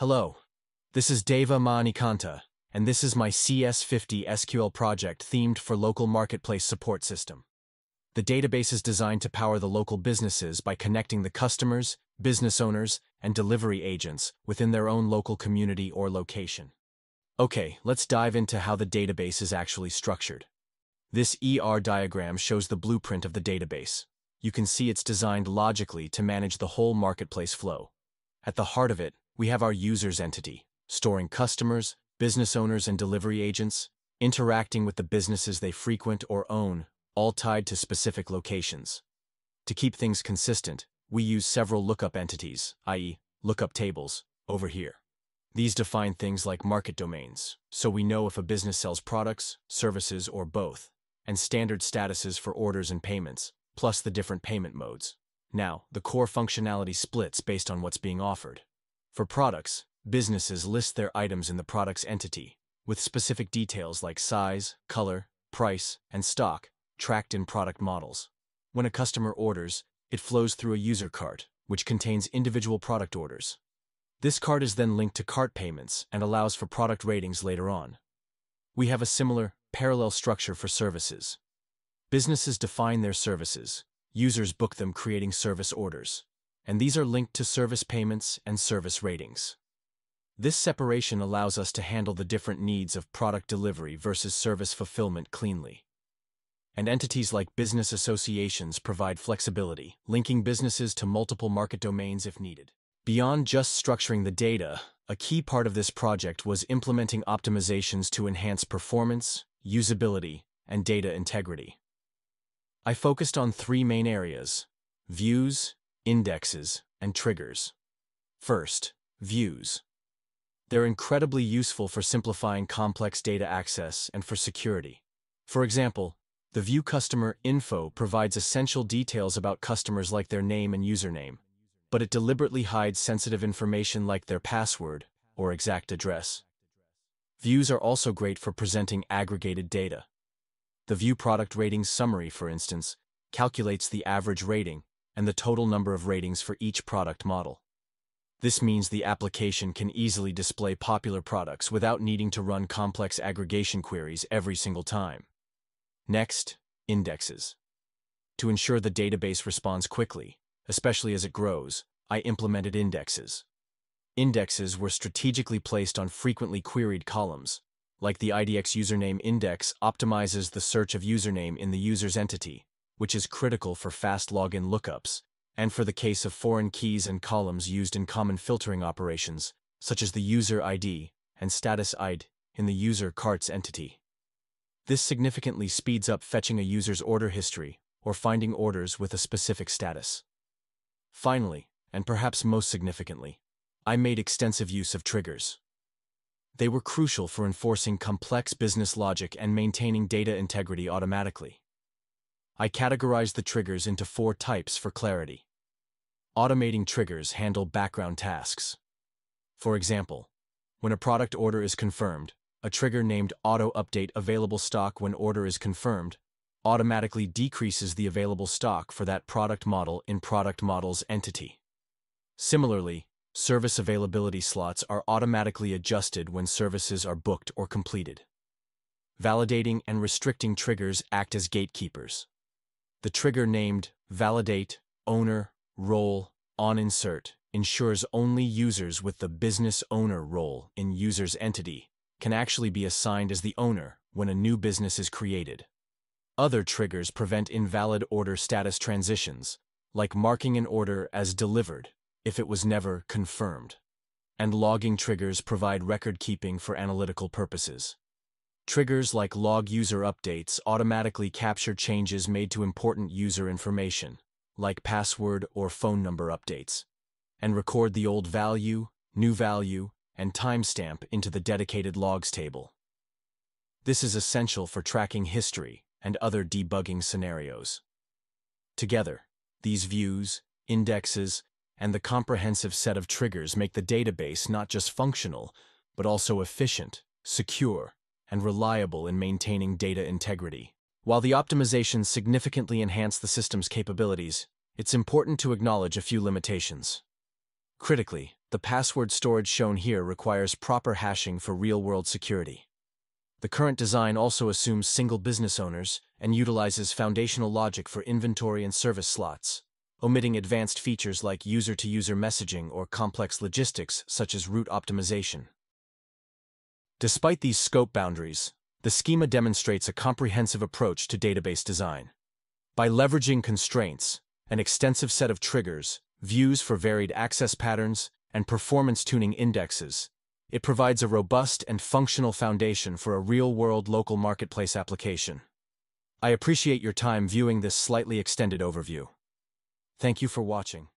Hello, this is Deva Manikanta, and this is my CS50 SQL project themed for local marketplace support system. The database is designed to power the local businesses by connecting the customers, business owners, and delivery agents within their own local community or location. Okay, let's dive into how the database is actually structured. This ER diagram shows the blueprint of the database. You can see it's designed logically to manage the whole marketplace flow. At the heart of it, we have our users entity, storing customers, business owners, and delivery agents, interacting with the businesses they frequent or own, all tied to specific locations. To keep things consistent, we use several lookup entities, i.e., lookup tables, over here. These define things like market domains, so we know if a business sells products, services, or both, and standard statuses for orders and payments, plus the different payment modes. Now, the core functionality splits based on what's being offered. For products, businesses list their items in the product's entity, with specific details like size, color, price, and stock tracked in product models. When a customer orders, it flows through a user cart, which contains individual product orders. This cart is then linked to cart payments and allows for product ratings later on. We have a similar, parallel structure for services. Businesses define their services, users book them creating service orders and these are linked to service payments and service ratings. This separation allows us to handle the different needs of product delivery versus service fulfillment cleanly. And entities like business associations provide flexibility, linking businesses to multiple market domains if needed. Beyond just structuring the data, a key part of this project was implementing optimizations to enhance performance, usability, and data integrity. I focused on three main areas views, indexes, and triggers. First, views. They're incredibly useful for simplifying complex data access and for security. For example, the View Customer Info provides essential details about customers like their name and username, but it deliberately hides sensitive information like their password or exact address. Views are also great for presenting aggregated data. The View Product Ratings Summary, for instance, calculates the average rating and the total number of ratings for each product model. This means the application can easily display popular products without needing to run complex aggregation queries every single time. Next, indexes. To ensure the database responds quickly, especially as it grows, I implemented indexes. Indexes were strategically placed on frequently queried columns, like the IDX username index optimizes the search of username in the user's entity, which is critical for fast login lookups, and for the case of foreign keys and columns used in common filtering operations, such as the user ID and status ID in the user cart's entity. This significantly speeds up fetching a user's order history or finding orders with a specific status. Finally, and perhaps most significantly, I made extensive use of triggers. They were crucial for enforcing complex business logic and maintaining data integrity automatically. I categorize the triggers into four types for clarity. Automating triggers handle background tasks. For example, when a product order is confirmed, a trigger named Auto Update Available Stock when order is confirmed automatically decreases the available stock for that product model in product model's entity. Similarly, service availability slots are automatically adjusted when services are booked or completed. Validating and restricting triggers act as gatekeepers. The trigger named Validate, Owner, Role, on insert ensures only users with the business owner role in user's entity can actually be assigned as the owner when a new business is created. Other triggers prevent invalid order status transitions, like marking an order as delivered if it was never confirmed. And logging triggers provide record keeping for analytical purposes. Triggers like log user updates automatically capture changes made to important user information, like password or phone number updates, and record the old value, new value, and timestamp into the dedicated logs table. This is essential for tracking history and other debugging scenarios. Together, these views, indexes, and the comprehensive set of triggers make the database not just functional, but also efficient, secure, and reliable in maintaining data integrity. While the optimizations significantly enhance the system's capabilities, it's important to acknowledge a few limitations. Critically, the password storage shown here requires proper hashing for real-world security. The current design also assumes single business owners and utilizes foundational logic for inventory and service slots, omitting advanced features like user-to-user messaging or complex logistics such as route optimization. Despite these scope boundaries, the schema demonstrates a comprehensive approach to database design. By leveraging constraints, an extensive set of triggers, views for varied access patterns, and performance tuning indexes, it provides a robust and functional foundation for a real-world local marketplace application. I appreciate your time viewing this slightly extended overview. Thank you for watching.